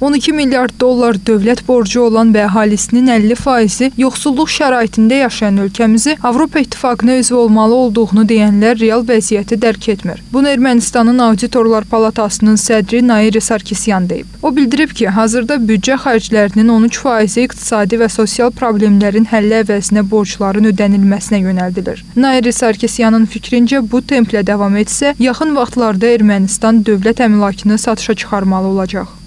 12 milyard dollar dövlət borcu olan və əhalisinin 50%-i yoxsulluq şəraitində yaşayan ölkəmizi Avropa İttifaqına üzv olmalı olduğunu deyənlər real vəziyyəti dərk etmir. Bunu Ermənistanın Auditorlar Palatasının sədri Nairi Sarkisyan deyib. O bildirib ki, hazırda büdcə xərclərinin 13%-i iqtisadi və sosial problemlərin həlli əvəzinə borcların ödənilməsinə yönəldilir. Nairi Sarkisyanın fikrincə bu templə davam etsə, yaxın vaxtlarda Ermənistan dövlət əmlakını satışa çıxarmalı olacaq.